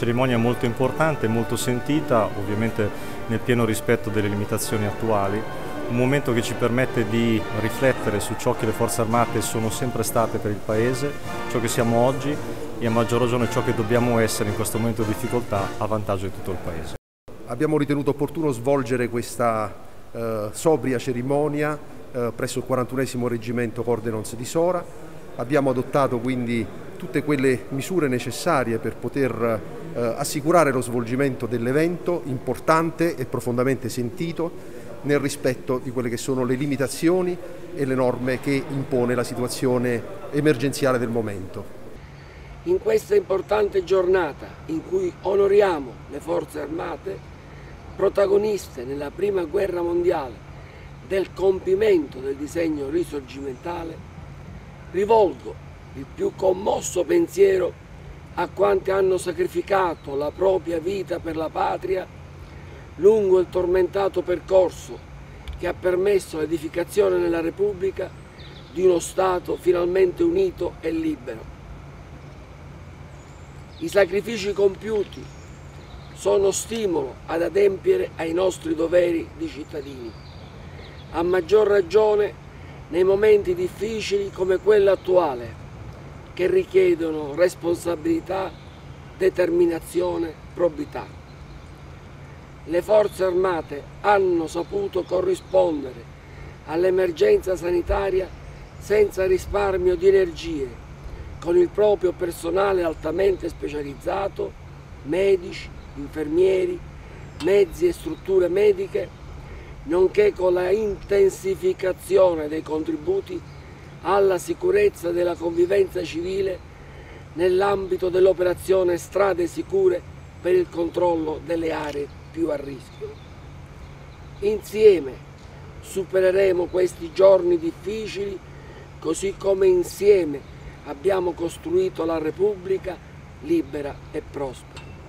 cerimonia molto importante, molto sentita, ovviamente nel pieno rispetto delle limitazioni attuali, un momento che ci permette di riflettere su ciò che le forze armate sono sempre state per il Paese, ciò che siamo oggi e a maggior ragione ciò che dobbiamo essere in questo momento di difficoltà a vantaggio di tutto il Paese. Abbiamo ritenuto opportuno svolgere questa eh, sobria cerimonia eh, presso il 41 Reggimento Cordenons di Sora. Abbiamo adottato quindi tutte quelle misure necessarie per poter eh, assicurare lo svolgimento dell'evento importante e profondamente sentito nel rispetto di quelle che sono le limitazioni e le norme che impone la situazione emergenziale del momento. In questa importante giornata in cui onoriamo le forze armate, protagoniste nella prima guerra mondiale del compimento del disegno risorgimentale, rivolgo il più commosso pensiero a quanti hanno sacrificato la propria vita per la patria lungo il tormentato percorso che ha permesso l'edificazione nella Repubblica di uno Stato finalmente unito e libero. I sacrifici compiuti sono stimolo ad adempiere ai nostri doveri di cittadini, a maggior ragione nei momenti difficili come quello attuale, che richiedono responsabilità, determinazione, probità. Le forze armate hanno saputo corrispondere all'emergenza sanitaria senza risparmio di energie, con il proprio personale altamente specializzato, medici, infermieri, mezzi e strutture mediche, nonché con la intensificazione dei contributi alla sicurezza della convivenza civile nell'ambito dell'operazione Strade Sicure per il controllo delle aree più a rischio. Insieme supereremo questi giorni difficili così come insieme abbiamo costruito la Repubblica libera e prospera.